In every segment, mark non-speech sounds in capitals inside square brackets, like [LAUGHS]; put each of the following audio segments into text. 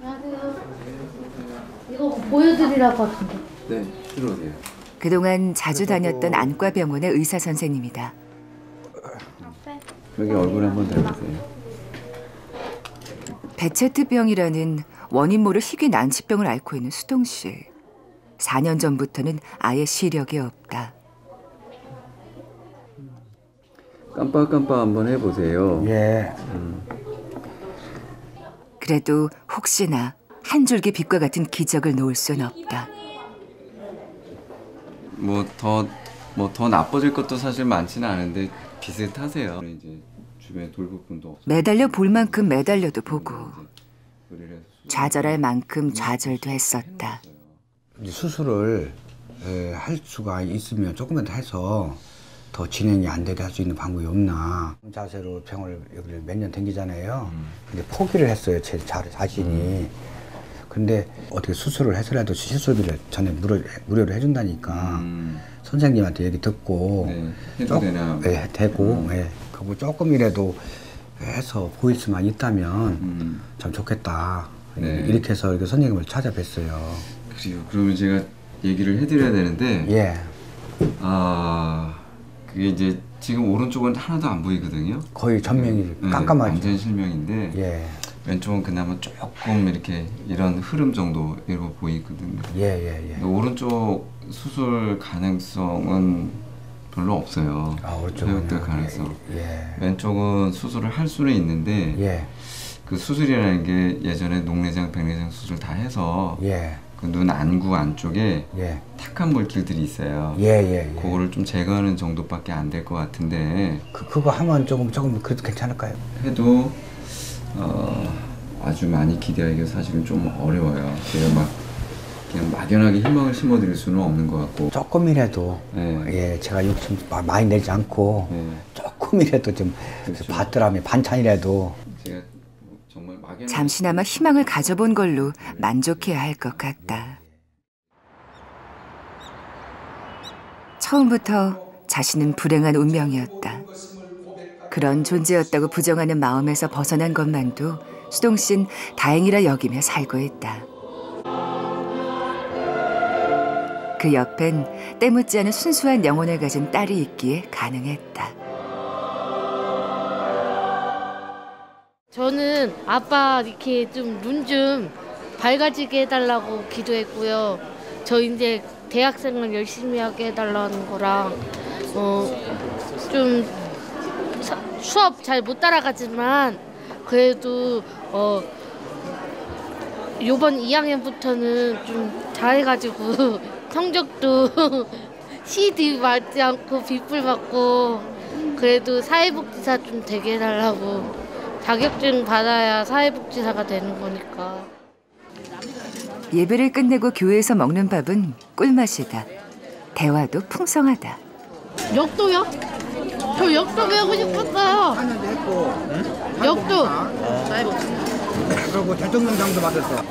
안녕하세요. 이거 보여드리라고 하던데. 네, 들어오세요. 그동안 자주 다녔던 안과 병원의 의사 선생님이다. 여기 얼굴 한번 대보세요. 베체트병이라는 원인 모를 희귀 난치병을 앓고 있는 수동 씨. 4년 전부터는 아예 시력이 없다. 깜빡깜빡 한번 해보세요. 예. 그래도 혹시나 한 줄기 빛과 같은 기적을 놓을 순 없다. 뭐 더 뭐 더 나빠질 것도 사실 많지는 않은데 비슷하세요. 이제 주변에 돌볼 분도. 매달려 볼 만큼 매달려도 보고 좌절할 만큼 좌절도 했었다. 수술을 에, 할 수가 있으면 조금만 해서 더 진행이 안 되게 할 수 있는 방법이 없나. 자세로 병원을 여기를 몇 년 댕기잖아요. 근데 포기를 했어요, 제 자, 자신이. 근데 어떻게 수술을 해서라도 시술비를 전에 무료, 무료로 해준다니까 음, 선생님한테 얘기 듣고 네, 해도 조- 되나? 네, 되고 예, 그거 조금이라도 해서 보일 수만 있다면 음, 참 좋겠다. 네. 이렇게 해서 이렇게 선생님을 찾아뵀어요. 그래요. 그러면 제가 얘기를 해드려야 되는데 예. 아 그게 이제 지금 오른쪽은 하나도 안 보이거든요. 거의 전면이 네, 깜깜하죠. 완전 실명인데 예, 왼쪽은 그나마 조금 이렇게 이런 흐름 정도 이렇게 보이거든요. 예, 예, 예. 근데 오른쪽 수술 가능성은 별로 없어요. 아, 회복될 가능성. 예, 왼쪽은 수술을 할 수는 있는데 예, 그 수술이라는 게 예전에 녹내장, 백내장 수술 다 해서 예, 그눈 안구 안쪽에 예, 탁한 물질들이 있어요. 예, 예, 예. 그거를 좀 제거하는 정도밖에 안 될 것 같은데 그 그거 하면 조금 조금 그래도 괜찮을까요? 해도 어, 아주 많이 기대하기가 사실은 좀 어려워요. 제가 막 그냥 막연하게 희망을 심어드릴 수는 없는 것 같고. 조금이라도 네. 예, 제가 욕심 마- 많이 내지 않고 네. 조금이라도 좀 그렇죠. 받더라면 반찬이라도 제가 잠시나마 희망을 가져본 걸로 만족해야 할 것 같다. 처음부터 자신은 불행한 운명이었다. 그런 존재였다고 부정하는 마음에서 벗어난 것만도 수동 씨는 다행이라 여기며 살고 있다. 그 옆엔 때묻지 않은 순수한 영혼을 가진 딸이 있기에 가능했다. 저는 아빠 이렇게 좀눈좀 밝아지게 해달라고 기도했고요. 저 이제 대학생을 열심히 하게 해달라는 거랑 어 좀 수업 잘 못 따라가지만 그래도 어 요번 2학년부터는 좀 잘해가지고 [LAUGHS] 성적도 [LAUGHS] CD 맞지 않고 빗불 맞고 그래도 사회복지사 좀 되게 해달라고 자격증 받아야 사회복지사가 되는 거니까. 예배를 끝내고 교회에서 먹는 밥은 꿀맛이다. 대화도 풍성하다. 역도요? 저 역도 배우고 싶었어요. 역도. 그리고 대통령상도 받았어.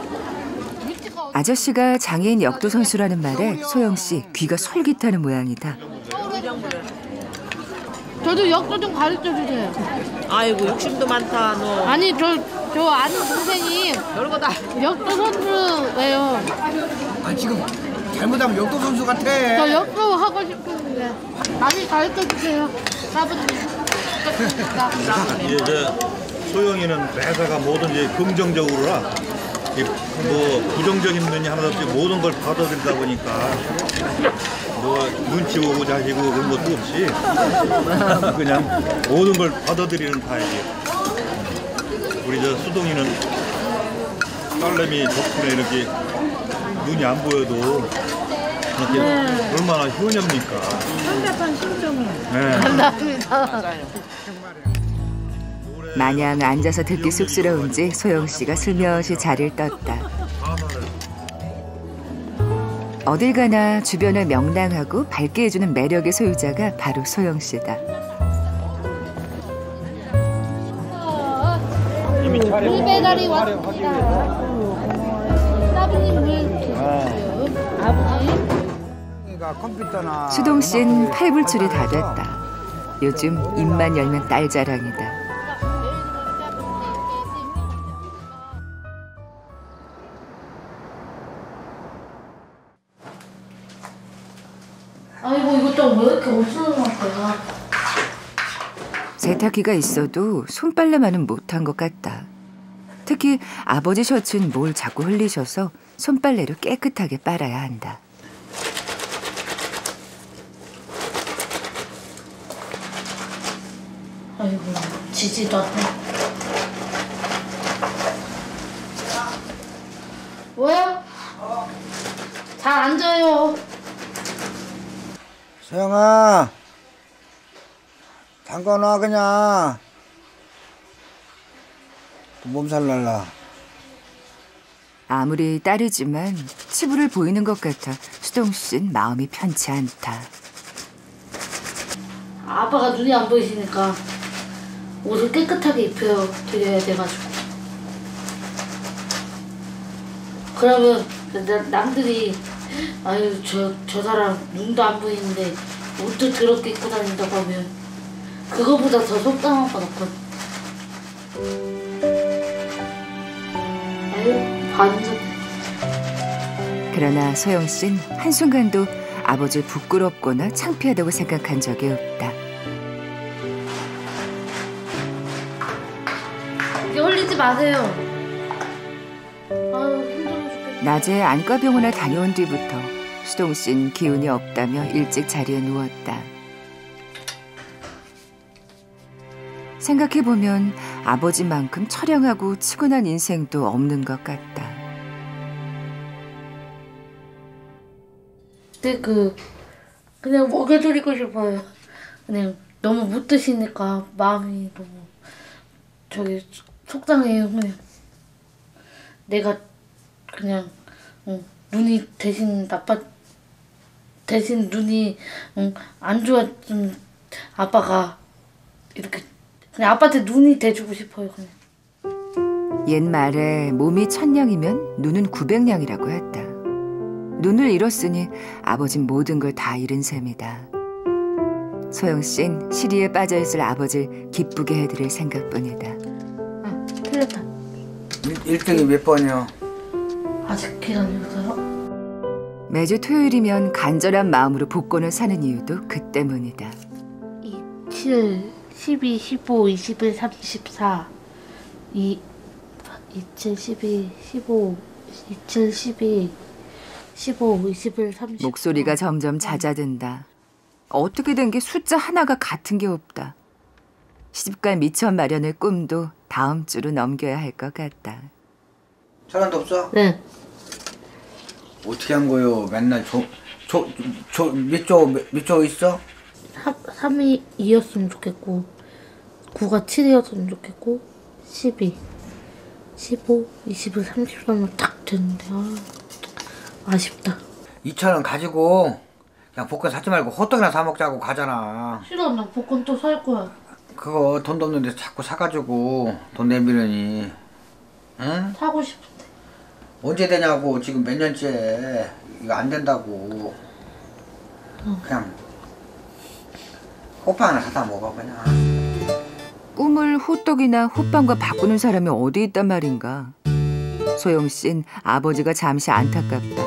아저씨가 장애인 역도 선수라는 말에 소영 씨 귀가 솔깃하는 모양이다. 저도 역도 좀 가르쳐 주세요. 아이고 욕심도 많다 너. 아니 저 저 아는 동생이 별거 다. 역도 선수예요. 아 지금 잘못하면 역도 선수 같아. 저 역도 하고 싶은데 많이 가르쳐 주세요. 아버지. 예, 저 소영이는 매사가 뭐든지 긍정적으로라 이뭐 부정적인 면이 하나도 없이 모든 걸 받아들이다 보니까 뭐 눈치 보고 자시고 그런 것도 없이 그냥 모든 걸 받아들이는 타입이에요. 우리 저 수동이는 딸내미 덕분에 이렇게 눈이 안 보여도 이렇게 얼마나 효녀입니까? 상대편 심정이. 네. 감사합니다. 마냥 앉아서 듣기 쑥스러운지 소영 씨가 슬며시 자리를 떴다. 어딜 가나 주변을 명랑하고 밝게 해주는 매력의 소유자가 바로 소영 씨다. 물 배달이 왔습니다. 사부님 물 드세요. 아버지. 컴퓨터나 수동 씨는 팔불출이 다 됐다. 요즘 입만 열면 딸 자랑이다. 세탁기가 있어도 손빨래만은 못한 것 같다. 특히 아버지 셔츠는 뭘 자꾸 흘리셔서 손빨래로 깨끗하게 빨아야 한다. 아이고 지지도 않네. 뭐야? 잘 앉아요. 소영아 잠깐와 그냥 또 몸살 날라 아무리 딸이지만 치부를 보이는 것 같아 수동 씨는 마음이 편치 않다. 아빠가 눈이 안 보이시니까 옷을 깨끗하게 입혀 드려야 돼가지고. 그러면 나- 남들이 아유 저 저 사람 눈도 안 보이는데 옷도 더럽게 입고 다닌다고 하면 그거보다 더 속상한 건 없거든. 반전. 그러나 소영 씨는 한순간도 아버지를 부끄럽거나 창피하다고 생각한 적이 없다. 이게 흘리지 마세요. 아유 힘들어 죽겠네. 낮에 안과병원에 다녀온 뒤부터 수동 씨는 기운이 없다며 일찍 자리에 누웠다. 생각해보면 아버지만큼 처량하고 치근한 인생도 없는 것 같다. 근데 그 그냥 먹여드리고 싶어요. 그냥 너무 못 드시니까 마음이 너무 저기 속- 속상해요. 그냥 내가 그냥 응, 눈이 대신 나빠 대신 눈이 응, 안 좋았으면 아빠가 이렇게 그냥 아빠한테 눈이 돼주고 싶어요. 그냥. 옛말에 몸이 천냥이면 눈은 구백냥이라고 했다. 눈을 잃었으니 아버진 모든 걸 다 잃은 셈이다. 소영 씨는 시리에 빠져 있을 아버지를 기쁘게 해드릴 생각뿐이다. 아 틀렸다. 1, 등이몇 번이요? 아직 기다려서요? 매주 토요일이면 간절한 마음으로 복권을 사는 이유도 그 때문이다. 2, 7, 12, 15, 21, 34 2, 27, 12, 15 27, 12 15, 21, 30 목소리가 점점 잦아든다. 어떻게 된 게 숫자 하나가 같은 게 없다. 시집갈 미천 마련의 꿈도 다음 주로 넘겨야 할 것 같다. 사람도 없어? 네 어떻게 한 거요? 맨날 저 저저몇조몇조 있어? 3이 2였으면 좋겠고 9가 7이었으면 좋겠고 12 15, 21, 33은 딱 됐는데 아, 아쉽다. 2천 원 가지고 그냥 복권 사지 말고 호떡이나 사 먹자고 가잖아. 싫어 나 복권 또 살 거야. 그거 돈도 없는데 자꾸 사가지고 돈 내밀으니 응? 사고 싶은데. 언제 되냐고 지금 몇 년째. 이거 안 된다고. 그냥 호빵 하나 사다 먹어 그냥 꿈을 호떡이나 호빵과 바꾸는 사람이 어디 있단 말인가. 소영 씨는 아버지가 잠시 안타깝다.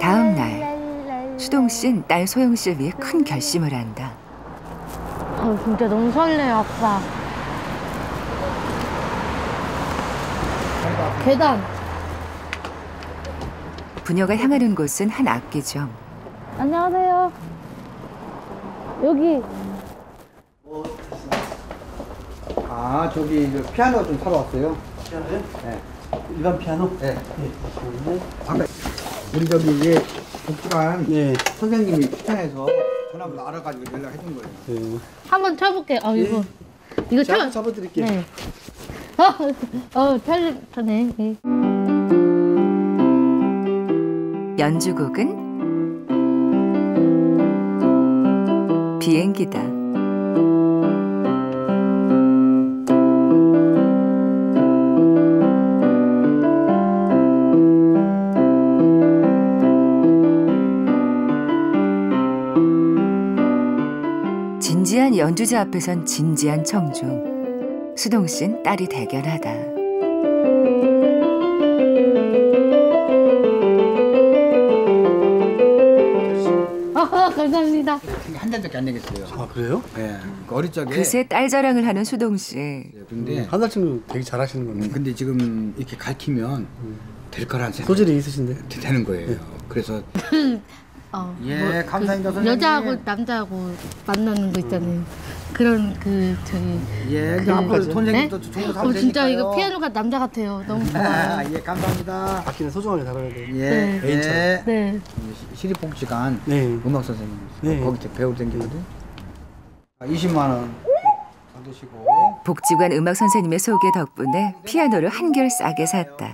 다음 날 수동 씨는 딸 소영 씨를 위해 큰 결심을 한다. 아 진짜 너무 설레요 아빠 계단 부녀가 향하는 곳은 한 악기점. 안녕하세요 여기 아 저기 이거 피아노 좀 사러 왔어요 피아노요? 네. 일반 피아노? 네. 네. 아까 우리 저기 얘 복지관 네. 선생님이 추천해서 전화번호 알아가지고 연락해 준 거예요 네. 한번 쳐볼게 아 이거 이거 자, 쳐 잡아드릴게요. 네. 어, 어, 편하네. 네. 연주곡은 비행기다. 진지한 연주자 앞에선 진지한 청중. 수동 씨는 딸이 대견하다. 감사합니다. 한 달밖에 안 내겠어요. 아 그래요? 예. 그 어릴 적에 그새 딸 자랑을 하는 수동 씨. 근데 한 달쯤 되게 잘하시는 음, 건데 근데 지금 이렇게 가르치면 될 거라는 생각 소질이 있으신데 되는 거예요. 그래서 [LAUGHS] 어, 예, 뭐, 감사합니다, 그 선생님. 여자하고 남자하고 만나는 거 있잖아요. 그런 그 저기 예, 그- 앞으로 돈 네? 좋은 거 어, 사면 진짜 되니까요. 이거 피아노가 남자 같아요. 너무 좋아요. 아, 예, 감사합니다. 악기는 소중하게 다뤄야 돼요. 예, 네. 예. 네. 시립복지관 네. 음악 선생님 네. 거기 배우 댕기거든. 아, 20만 원 받으시고. 복지관 음악 선생님의 소개 덕분에 피아노를 한결 싸게 샀다.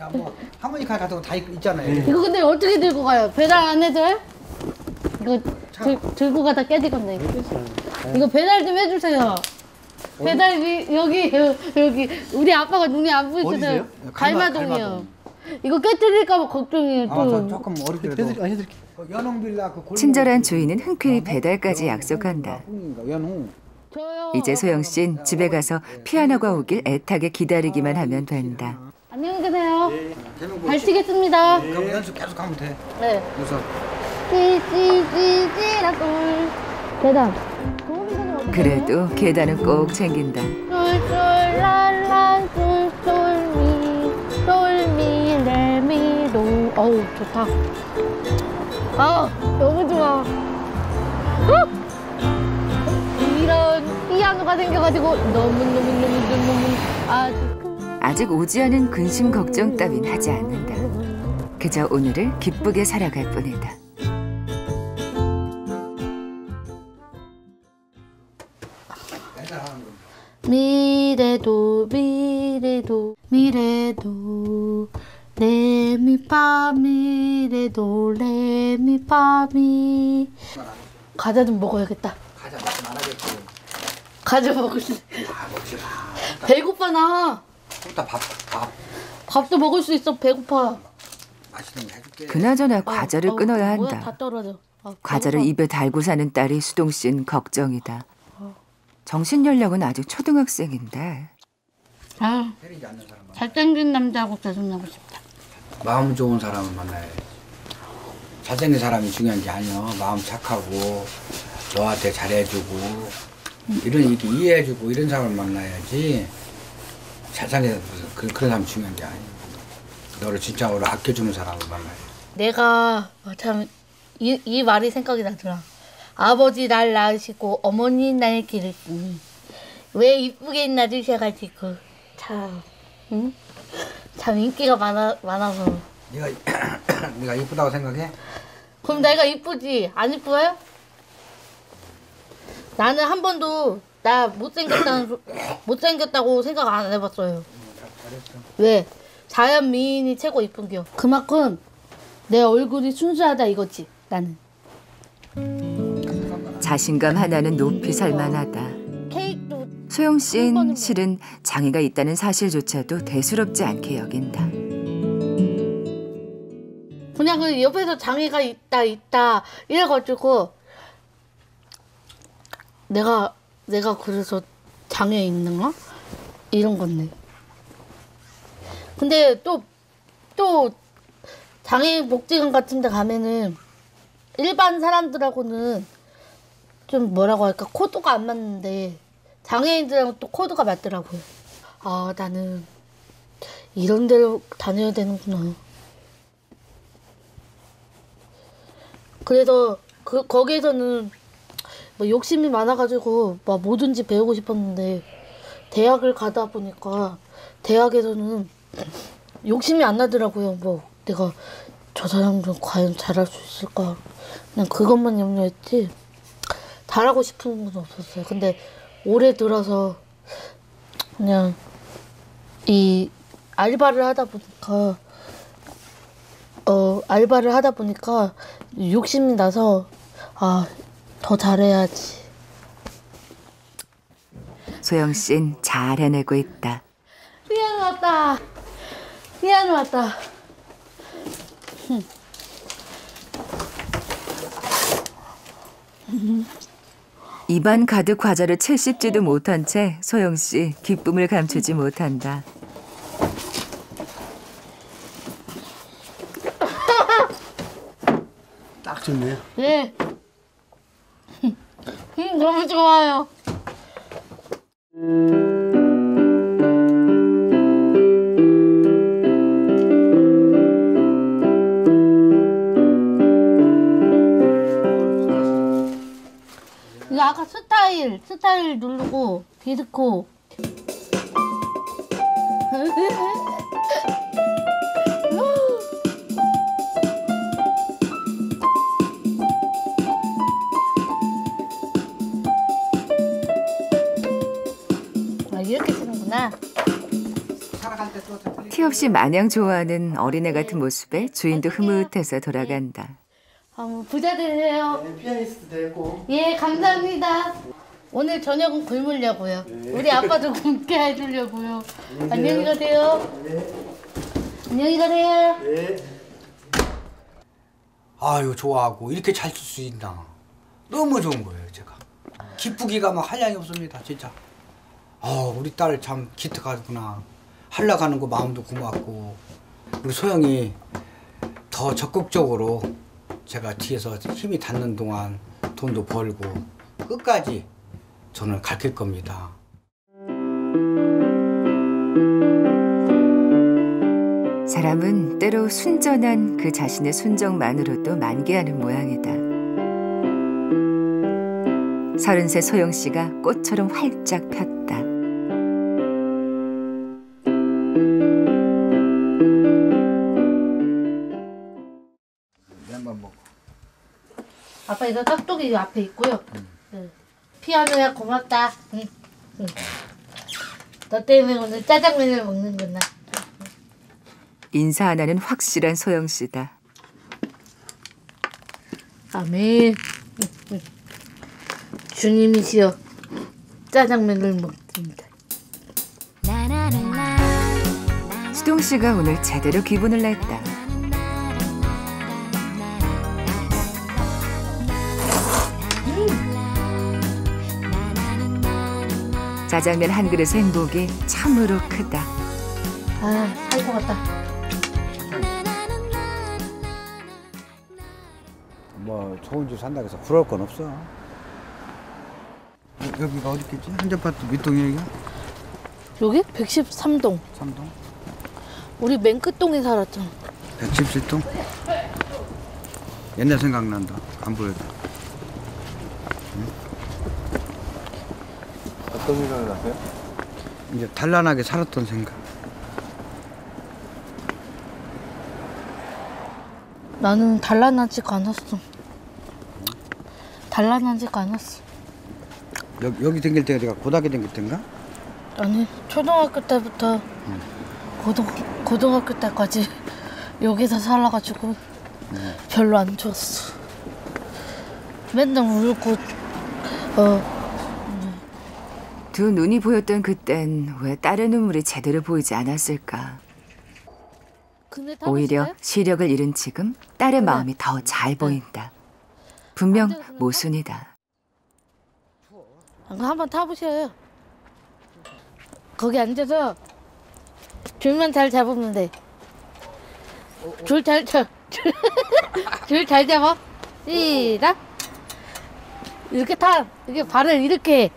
야, 뭐 하모니카 같은 거 다 있잖아요. 이거 근데 어떻게 들고 가요? 배달 안 해줘요? 이거 들, 들고 가다 깨지겠네. 이거. 이거 배달 좀 해주세요. 배달비 여기 여- 여기 우리 아빠가 눈이 안 보이잖아요. 어디세요? 갈마동이요. 갈마동. 이거 깨뜨릴까봐 걱정이에요. 아, 저 또. 조금 어렵더라도 해드릴, 아. 그 연홍빌라 그 골목- 친절한 주인은 흔쾌히 어, 배달까지 약속한다. 연홍. 저요. 이제 소영 씨는 집에 가서 피아노가 오길 애타게 기다리기만 하면 된다. 안녕히 계세요. 대명 뭐 잘 치겠습니다. 그럼 연습 계속 하면 돼. 네. 그래서 찌찌찌찌라 돌 계단. 그래도 계단은 꼭 챙긴다. 쫄쫄랄라 쫄쫄미 쫄미 레미도 어우 좋다 아 너무 좋아 어? 이런 피아노가 생겨가지고 너무 너무 너무 너무 아주 큰 아직 오지 않은 근심 걱정 따윈 하지 않는다. 그저 오늘을 기쁘게 살아갈 뿐이다. 미래도 미래도 미래도 레미파 미래도 레미파 미 과자 좀 먹어야겠다 가자 먹지 말아야겠지. 과자 먹을래 아. 배고파 나 일단 밥, 밥 밥도 먹을 수 있어 배고파 맛있는 거 해줄게. 그나저나 과자를 아우, 끊어야 뭐야, 다 한다. 떨어져 아, 과자를 배고파. 입에 달고 사는 딸이 수동 씨는 걱정이다. 정신 연령은 아직 초등학생인데 아 때리지 않는 사람만. 잘생긴 남자하고 결혼하고 싶다 마음 좋은 사람을 만나야 돼. 잘생긴 사람이 중요한 게 아니야. 마음 착하고 너한테 잘해주고 이런 이렇게 이해해주고 이런 사람을 만나야지. 잘생긴 그, 그런 사람 중요한 게 아니야. 너를 진짜로 아껴주는 사람을 만나야 돼. 내가 아, 참이 이 말이 생각이 나더라. 아버지 날 낳으시고 어머니 날 기르시니 왜 이쁘게 낳으셔가지고 참, 응? 참 인기가 많아 많아서. 네가 [COUGHS] 네가 이쁘다고 생각해? 그럼 내가 이쁘지 안 이뻐요? 나는 한 번도 나 못생겼다는 소- [CLEARS THROAT] 못생겼다고 생각 안 해봤어요. 왜? 자연 미인이 최고 이쁜겨. 그만큼 내 얼굴이 순수하다 이거지 나는. 자신감 하나는 높이 살만하다. 소영 씨는 실은 장애가 있다는 사실조차도 대수롭지 않게 여긴다. 그냥 그 옆에서 장애가 있다 있다 이래가지고 내가 내가 그래서 장애 있는가 이런 건데. 근데 또 또 장애 복지관 같은 데 가면은 일반 사람들하고는 좀 뭐라고 할까 코드가 안 맞는데 장애인들하고 또 코드가 맞더라고요. 아 나는 이런 데로 다녀야 되는구나. 그래서 그 거기에서는 뭐 욕심이 많아가지고 막 뭐든지 배우고 싶었는데 대학을 가다 보니까 대학에서는 욕심이 안 나더라고요. 뭐 내가 저 사람들 과연 잘할 수 있을까? 그냥 그것만 염려했지 잘하고 싶은 건 없었어요. 근데 올해 들어서 그냥 이 알바를 하다 보니까 어 알바를 하다 보니까 욕심이 나서 아 더 잘해야지. 소영 씨는 잘 해내고 있다. 피아노 왔다. 피아노 왔다. 입안 가득 과자를 채 씹지도 못한 채 소영 씨 기쁨을 감추지 못한다. 좋네요. 네. 음, 너무 좋아요. 이거 아까 스타일, 스타일 누르고 디스코. [LAUGHS] 티 없이 마냥 좋아하는 어린애 같은 모습에 주인도 흐뭇해서 돌아간다. 어, 부자 되세요. 피아니스트 되고. 예, 감사합니다. 오늘 저녁은 굶으려고요. 우리 아빠도 [LAUGHS] 굶게 해주려고요. 안녕히 가세요. 안녕히 가세요. 아유 좋아하고 이렇게 잘 쓸 수 있나 너무 좋은 거예요 제가 기쁘기가 막 한량이 없습니다 진짜 아 우리 딸 참 기특하구나 한락하는 거 마음도 고맙고 우리 소영이 더 적극적으로 제가 뒤에서 힘이 닿는 동안 돈도 벌고 끝까지 저는 가르칠 겁니다. 사람은 때로 순전한 그 자신의 순정만으로도 만개하는 모양이다. 서른 세 소영 씨가 꽃처럼 활짝 폈다. 아빠 이거 깍두기 앞에 있고요. 응. 피아노야 고맙다. 응. 응. 너 때문에 오늘 짜장면을 먹는구나. 인사 하나는 확실한 소영 씨다. 아멘. 주님이시여 짜장면을 먹습니다. 수동 씨가 오늘 제대로 기분을 냈다. 짜장면 한 그릇의 행복이 참으로 크다. 아, 살 것 같다. 뭐 좋은 집 산다고 해서 부러울 건 없어. 여- 여기가 어디겠지? 한전파트 몇 동이야? 여기 113동. 삼동? 우리 맨 끝동에 살았잖아. 117동? 옛날 생각난다. 안 보여도. 어떤 생각을 하세요? 이제 단란하게 살았던 생각. 나는 단란하지가 않았어. 단란하지가 않았어. 여기, 여기 댕길 때가 내가 고등학교 댕길 때인가? 아니 초등학교 때부터 고등 고등학교 때까지 여기서 살아가지고 별로 안 좋았어. 맨날 울고 어 두 눈이 보였던 그땐 왜 딸의 눈물이 제대로 보이지 않았을까? 오히려? 시력을 잃은 지금 딸의 마음이 더 잘 보인다. 분명 모순이다. 아, 그거 한번 타보셔요. 거기 앉아서 줄만 잘 잡으면 돼. 줄 잘 잡. 줄 [LAUGHS] 잘 잡아. 시작. 이렇게 타. 이게 발을 이렇게.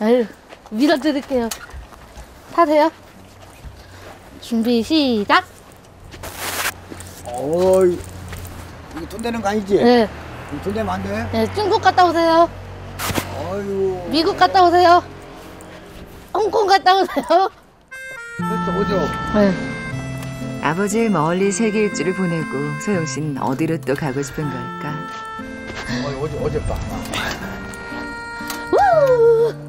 해. 아유, 밀어드릴게요. 타세요. 준비 시작. 어이, 이거 돈 되는 거 아니지? 네, 돈 되면 안 돼? 네, 중국 갔다 오세요. 아유, 미국 갔다 오세요. 홍콩 갔다 오세요. 그래서 어디로? 네. 아버지의 멀리 세계 일주를 보내고 소영 씨는 어디로 또 가고 싶은 걸까? 어, 어제, 어젯밤. 우!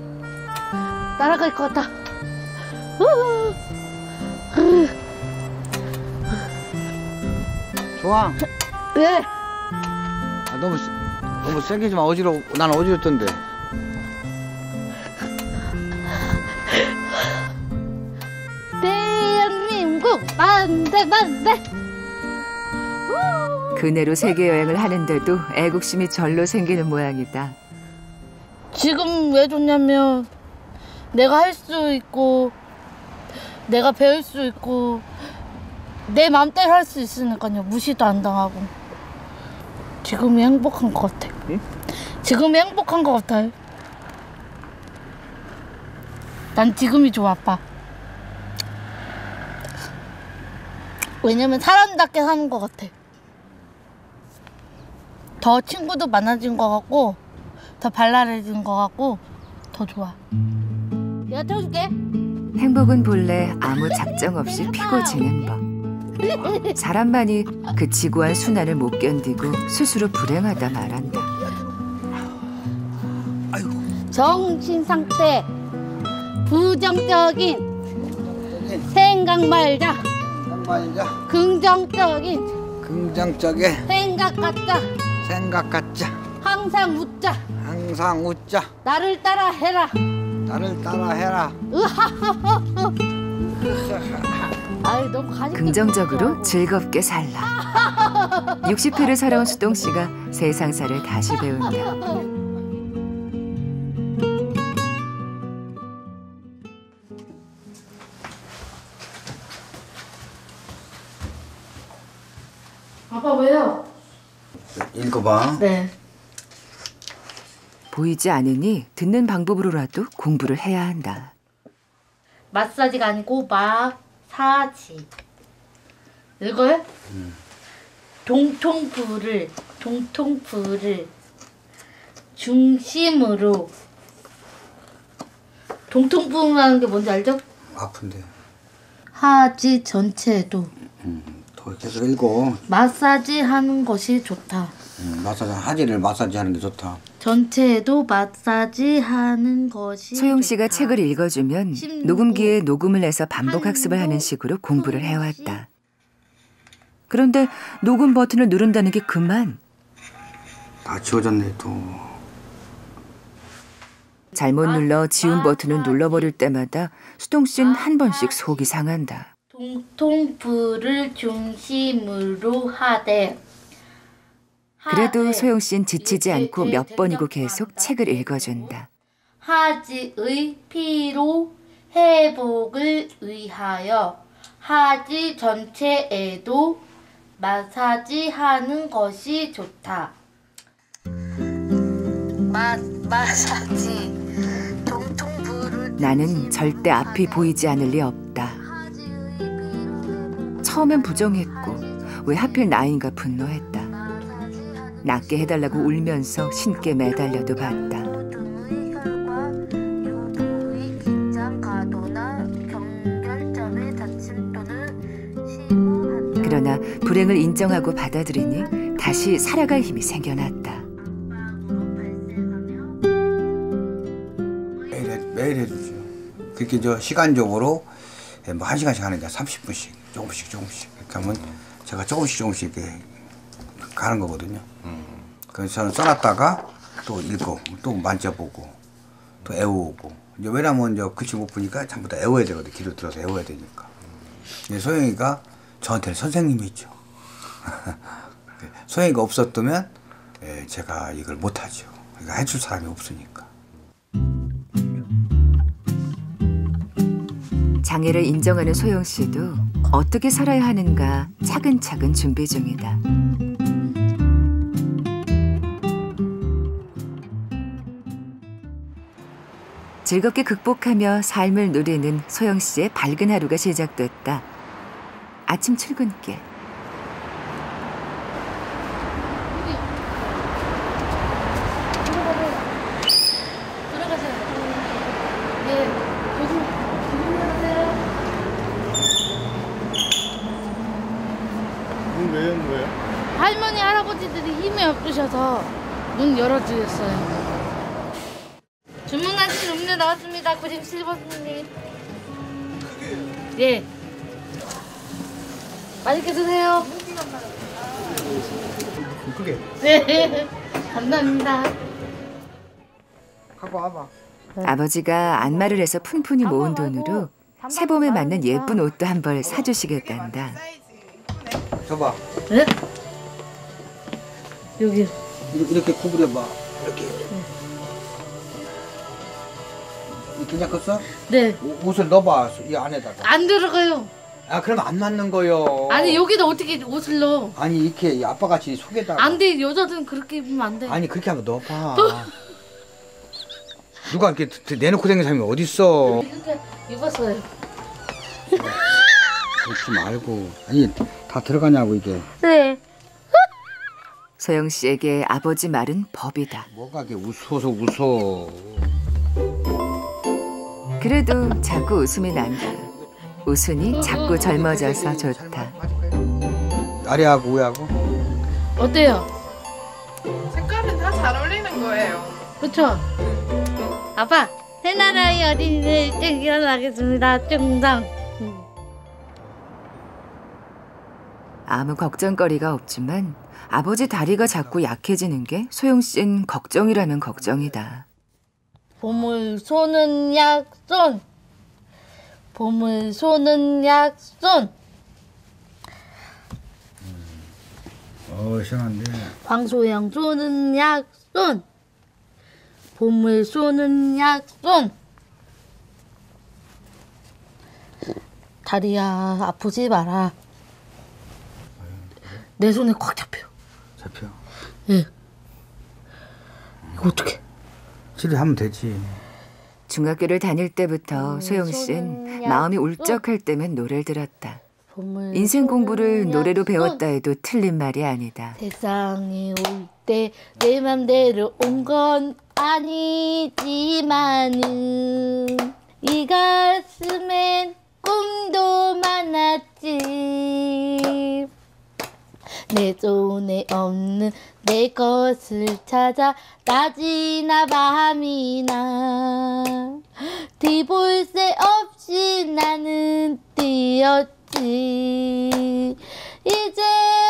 날아갈 것 같다. 우! 좋아. 예. 아, 너무, 세- 너무 세게 좀 어지러워. 난 어지럽던데. 대한민국 만세 만세. 그네로 세계 여행을 하는데도 애국심이 절로 생기는 모양이다. 지금 왜 좋냐면 내가 할 수 있고 내가 배울 수 있고 내 맘대로 할 수 있으니까요. 무시도 안 당하고. 지금이 행복한 것 같아. 지금이 행복한 것 같아요. 난 지금이 좋아, 아빠. 왜냐면 사람답게 사는 것 같아. 더 친구도 많아진 것 같고, 더 발랄해진 것 같고, 더 좋아. 내가 태워줄게. 행복은 본래 아무 작정 없이 피고 지는 법. 사람만이 그 지고한 순환을 못 견디고 스스로 불행하다 말한다. 정신 상태 부정적인 생각 말자. 말자. 긍정적인 긍정적인 생각 갖자. 생각 갖자. 항상 웃자. 항상 웃자. 나를 따라 해라 나를 따라해라 [LAUGHS] 아이 너무 가식 긍정적으로 즐겁게 살라. [LAUGHS] 60회를 살아온 수동 씨가 세상사를 다시 배운다. 아빠 왜요? 읽어봐 네 보이지 않으니 듣는 방법으로라도 공부를 해야 한다. 마사지가 아니고 마사지 이거요? 동통부를 동통부를 중심으로 동통부라는 게 뭔지 알죠? 아픈데 하지 전체도 더 계속 읽어 마사지 하는 것이 좋다. 음, 마사지 하지를 마사지 하는 게 좋다 전체에도 마사지 하는 것이 소영 씨가 좋다. 책을 읽어주면 녹음기에 녹음을 해서 반복 학습을 하는 식으로 공부를 해왔다. 그런데 녹음 버튼을 누른다는 게 그만 다 지워졌네 또 잘못 눌러 지운 버튼을 눌러버릴 때마다 수동 씨는 한 번씩 속이 상한다. 동통부를 중심으로 하되 그래도 소영 씨는 지치지 제- 않고 제- 몇제 번이고 계속 책을 읽어준다. 하지의 피로 회복을 위하여 하지 전체에도 마사지하는 것이 좋다. 마, 마사지 동통부를 나는 절대 앞이 보이지 않을 리 없다. 처음엔 부정했고 왜 하필 나인가 분노했다. 낫게 해달라고 울면서 신께 매달려도 봤다. 그러나 불행을 인정하고 받아들이니 다시 살아갈 힘이 생겨났다. 매일, 해, 매일 해주죠 그렇게 저 시간적으로 예, 뭐한 시간씩 하니까 30분씩 조금씩 조금씩. 이렇게 하면 제가 조금씩 조금씩 이렇게 가는 거거든요. 그래서 저는 써놨다가 또 읽고 또 만져보고 또 애워오고. 이제 왜냐면 이제 글씨 못 보니까 전부 다 애워야 되거든 귀로 들어서 애워야 되니까. 소영이가 저한테는 선생님이죠. [LAUGHS] 소영이가 없었다면 예, 제가 이걸 못하죠. 그러니까 해줄 사람이 없으니까 장애를 인정하는 소영 씨도 어떻게 살아야 하는가 차근차근 준비 중이다. 즐겁게 극복하며 삶을 누리는 소영 씨의 밝은 하루가 시작됐다. 아침 출근길. 들어가세요. 네, 조심, 조심하세요. 문왜 연 거예요? 할머니 할아버지들이 힘이 없으셔서 문 열어주셨어요. 주문하신 음료 나왔습니다. 97번님. 예. 맛있게 드세요. 그게 네. [LAUGHS] 감사합니다. 갖고 와봐 아버지가 안마를 해서 푼푼히 모은 돈으로 새봄에 맞는 예쁜 옷도 한 벌 사주시겠단다. 줘봐 네? 여기. 이렇게, 구부려봐 이렇게 이 괜찮겠어? 네. 옷- 옷을 넣어봐 이 안에다가 안 들어가요. 아 그럼 안 맞는 거요. 아니 여기다 어떻게 옷을 넣어? 아니 이렇게 아빠 같이 속에다가. 안 돼. 여자들은 그렇게 입으면 안 돼. 아니 그렇게 하면 넣어봐. [LAUGHS] 누가 이렇게 드- 내놓고 다니는 사람이 어디 있어? 이렇게 입었어요. 그렇지 말고. 아니 다 들어가냐고 이게. 네. 소영 씨에게 아버지 말은 법이다. 뭐가 이게 웃어서 웃어. 그래도 자꾸 웃음이 난다. 웃으니 자꾸 젊어져서 좋다. 아래하고 우하고. 어때요? 색깔은 다 잘 어울리는 거예요. 그렇죠? 아빠, 새나라의 어린이를 쭉 일어나겠습니다. 쭉당. 아무 걱정거리가 없지만 아버지 다리가 자꾸 약해지는 게 소영 씨는 걱정이라면 걱정이다. 보물 쏘는 약손. 보물 쏘는 약손. 어 시원한데. 황소영 쏘는 약손. 보물 쏘는 약손. 다리야 아프지 마라. 내 손에 꽉. 잡혀. 예. 이거 어떻게? 치료하면 되지. 중학교를 다닐 때부터 소영 씨는 마음이 울적할 때면 노래를 들었다. 인생 공부를 노래로 약손. 배웠다 해도 틀린 말이 아니다. 세상에 올 때 내 맘대로 온 건 아니지만은 이 가슴엔 꿈도 많았지 내 손에 없는 내 것을 찾아 낮이나 밤이나. 뒤볼 새 없이 나는 뛰었지. 이제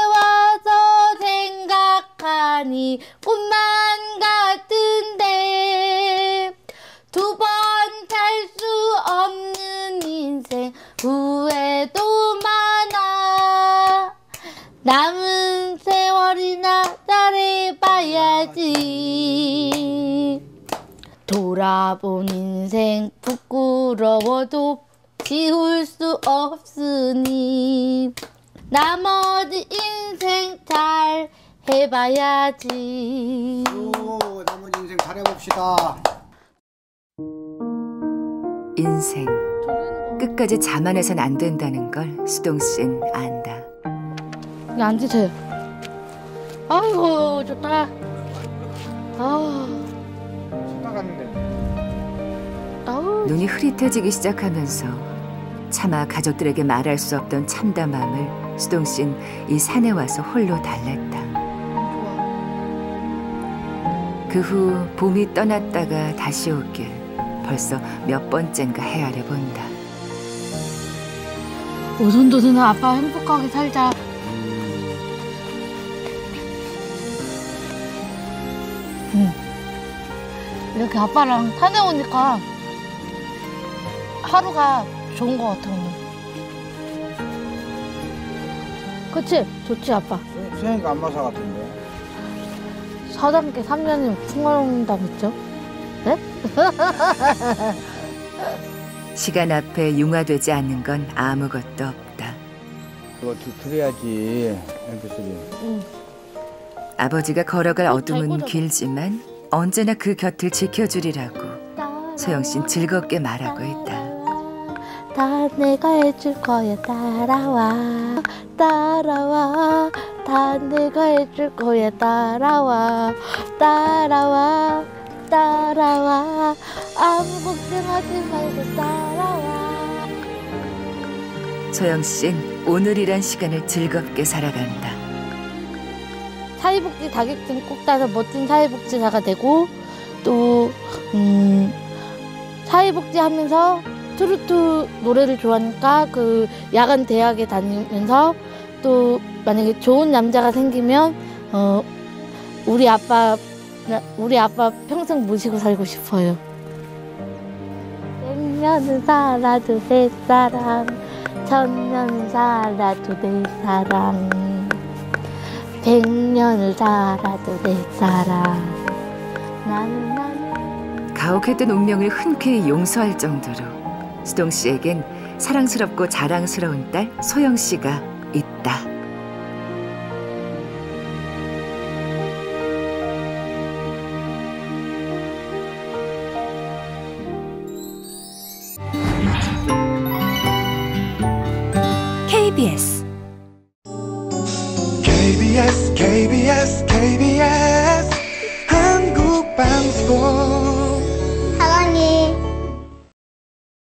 와서 생각하니 꿈만 같은데 두번살수 없는 인생 후회도 많아. 남은 세월이나 잘해봐야지 돌아본 인생 부끄러워도 지울 수 없으니 나머지 인생 잘 해봐야지 오 나머지 인생 잘 해봅시다. 인생 끝까지 자만해선 안 된다는 걸 수동 씨는 안다. 여기 앉으세요 아이고 좋다 아. 아우 눈이 흐릿해지기 시작하면서 차마 가족들에게 말할 수 없던 참담함을 수동 씨는 이 산에 와서 홀로 달랬다. 그 후 봄이 떠났다가 다시 오길 벌써 몇 번째인가 헤아려 본다. 오손도손 아빠 행복하게 살자 이렇게 아빠랑 산에 오니까 하루가 좋은 것 같아 오늘 그치? 좋지 아빠 수영이가 안 마사 같은데. 사장께 3년이면 풍화롱담 있죠? 시간 앞에 융화되지 않는 건 아무것도 없다. 이거 두, 드려야지. 엠피스리. 응. 아버지가 걸어갈 어, 어둠은. 길지만 언제나 그 곁을 지켜주리라고 소영 씨는 즐겁게 말하고 있다. 다 내가 해줄 거야 따라와 따라와 다 내가 해줄 거야 따라와 따라와 따라와 아무 걱정하지 말고 따라와 소영 씨는 오늘이란 시간을 즐겁게 살아간다. 사회복지 자격증 꼭 따서 멋진 사회복지사가 되고 또 음, 사회복지 하면서 트로트 노래를 좋아하니까 그 야간 대학에 다니면서 또 만약에 좋은 남자가 생기면 어 우리 아빠 나- 우리 아빠 평생 모시고 살고 싶어요. 백년은 살아도 내 사랑, 천년은 살아도 내 사랑. 백년을 살아도 내 사랑 나는 나는 가혹했던 운명을 흔쾌히 용서할 정도로 수동 씨에겐 사랑스럽고 자랑스러운 딸 소영 씨가